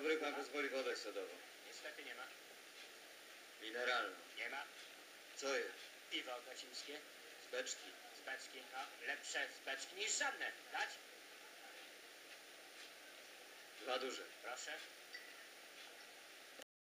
dobry, pan pozwoli wodę sodową. Niestety nie ma. Mineralną. Nie ma. Co jest? Piwo okocińskie, Z beczki. z beczki. No, lepsze z beczki niż żadne. Dać? Dwa duże. Proszę.